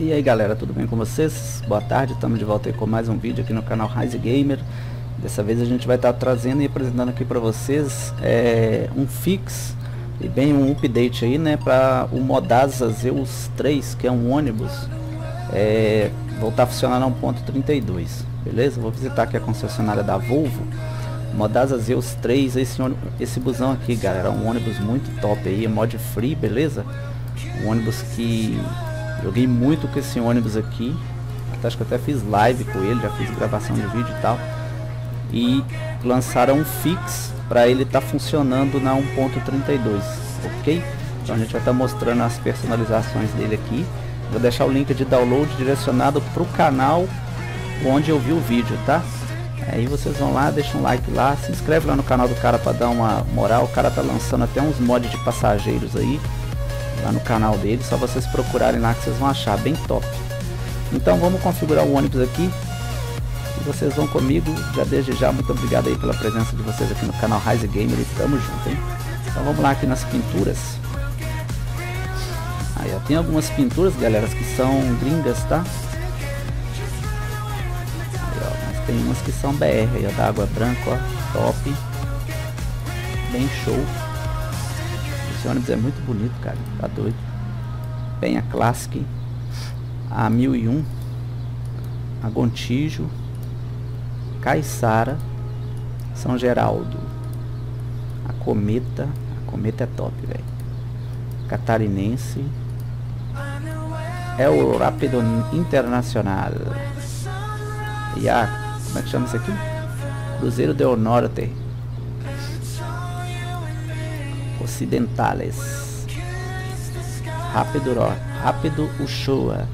E aí galera, tudo bem com vocês? Boa tarde, estamos de volta aí com mais um vídeo aqui no canal Rise Gamer Dessa vez a gente vai estar trazendo e apresentando aqui para vocês é, um fix e bem um update aí né para o Modasa Zeus 3 que é um ônibus é, voltar a funcionar na 1.32 beleza? Vou visitar aqui a concessionária da Volvo Modasa Zeus 3, esse, esse busão aqui galera, é um ônibus muito top aí, mod free, beleza? Um ônibus que Joguei muito com esse ônibus aqui. Acho que até fiz live com ele, já fiz gravação de vídeo e tal. E lançaram um fix para ele estar tá funcionando na 1.32, ok? Então a gente vai estar tá mostrando as personalizações dele aqui. Vou deixar o link de download direcionado para o canal onde eu vi o vídeo, tá? Aí vocês vão lá, deixam um like lá, se inscreve lá no canal do cara para dar uma moral. O cara tá lançando até uns mods de passageiros aí lá no canal dele, só vocês procurarem lá que vocês vão achar bem top. Então vamos configurar o ônibus aqui e vocês vão comigo, já desde já, muito obrigado aí pela presença de vocês aqui no canal Rise Gamer e tamo junto, hein? Então vamos lá aqui nas pinturas. Aí ó, tem algumas pinturas, galera, que são gringas, tá? Aí ó, mas tem umas que são BR, aí ó, da água branca, ó, top. Bem show. Esse ônibus é muito bonito, cara. Tá doido. Penha Classic. A 1001. A Gontijo. Caiçara. São Geraldo. A Cometa. A Cometa é top, velho. Catarinense. É o Rápido Internacional. E a. Como é que chama isso aqui? Cruzeiro del Norte. Ocidentales. Rápido, ó. Rápido Uchoa.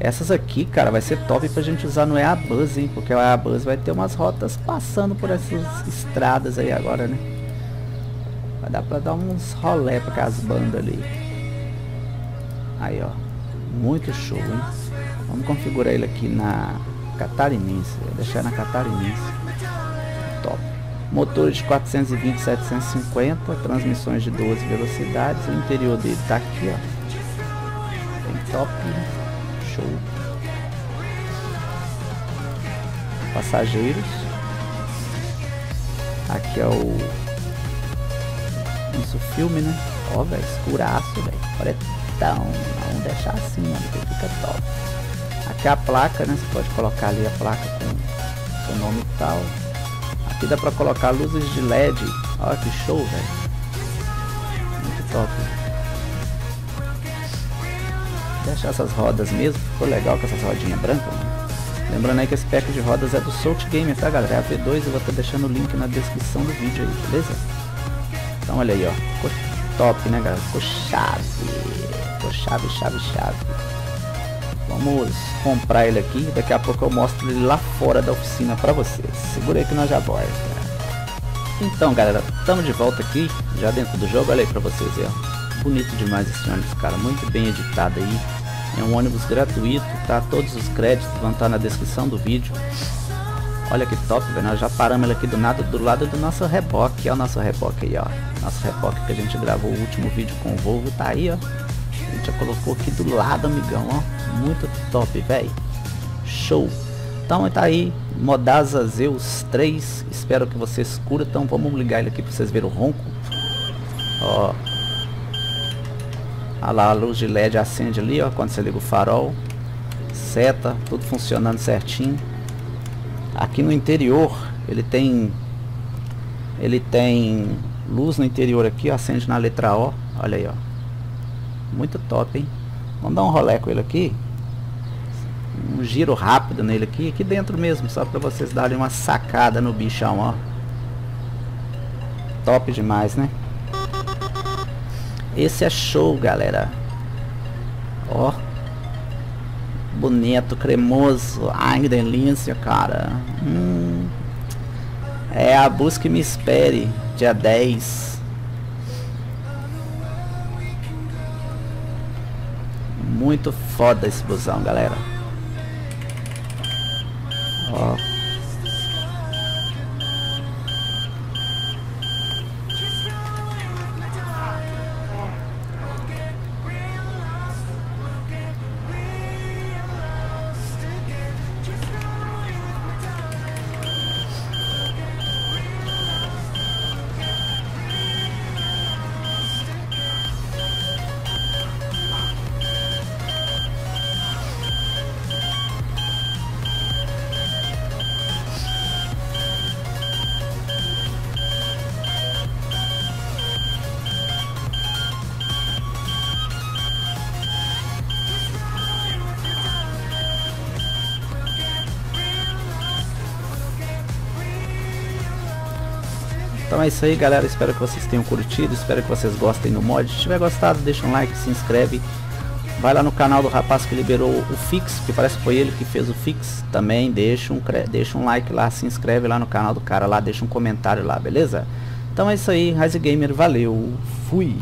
Essas aqui, cara, vai ser top pra gente usar no Airbus, hein? Porque o Airbus vai ter umas rotas passando por essas estradas aí agora, né? Vai dar pra dar uns rolé pra as bandas ali. Aí, ó. Muito show, hein? Vamos configurar ele aqui na Catarinense. Vou deixar na Catarinense. Top. Motores de 420 750, transmissões de 12 velocidades. O interior dele tá aqui, ó. Bem top. Show. Passageiros. Aqui é o. Isso filme, né? Ó, velho, escuraço, velho. Pretão. Vamos deixar assim, mano, que fica top. Aqui é a placa, né? Você pode colocar ali a placa com seu nome e tal. Aqui dá pra colocar luzes de LED. Olha que show, velho. Muito top. Deixar essas rodas mesmo. Ficou legal com essas rodinhas brancas. Lembrando aí que esse pack de rodas é do Salt Gamer, tá galera? É a V2, eu vou estar deixando o link na descrição do vídeo aí, beleza? Então olha aí, ó. Ficou top, né, galera? Ficou chave. Ficou chave, chave, chave. Vamos comprar ele aqui. Daqui a pouco eu mostro ele lá fora da oficina para vocês. Segura aí que nós já bora. Então, galera, estamos de volta aqui, já dentro do jogo. Olha aí para vocês, ó. Bonito demais esse ônibus, cara. Muito bem editado aí. É um ônibus gratuito, tá? Todos os créditos vão estar na descrição do vídeo. Olha que top, velho. Nós já paramos ele aqui do nada, do lado do nosso reboque. Olha o nosso reboque aí, ó. Nosso reboque que a gente gravou o último vídeo com o Volvo, tá aí, ó. Já colocou aqui do lado, amigão, ó. Muito top, velho. Show. Então tá aí, Modasa Zeus 3. Espero que vocês curtam. Vamos ligar ele aqui pra vocês verem o ronco. Ó. Olha lá, a luz de LED acende ali, ó. Quando você liga o farol. Seta, tudo funcionando certinho. Aqui no interior, ele tem... Ele tem luz no interior aqui, ó, acende na letra O. Olha aí, ó. Muito top, hein? Vamos dar um rolé com ele aqui. Um giro rápido nele aqui, aqui dentro mesmo, só para vocês darem uma sacada no bichão, ó. Top demais, né? Esse é show, galera. Ó. Bonito, cremoso. Ai, que delícia, cara. Hum. É a busca me espere, dia 10. Muito foda esse busão, galera. Então é isso aí galera, espero que vocês tenham curtido, espero que vocês gostem do mod. Se tiver gostado, deixa um like, se inscreve. Vai lá no canal do rapaz que liberou o Fix, que parece que foi ele que fez o Fix. Também deixa um, deixa um like lá, se inscreve lá no canal do cara lá, deixa um comentário lá, beleza? Então é isso aí, Rise Gamer, valeu, fui!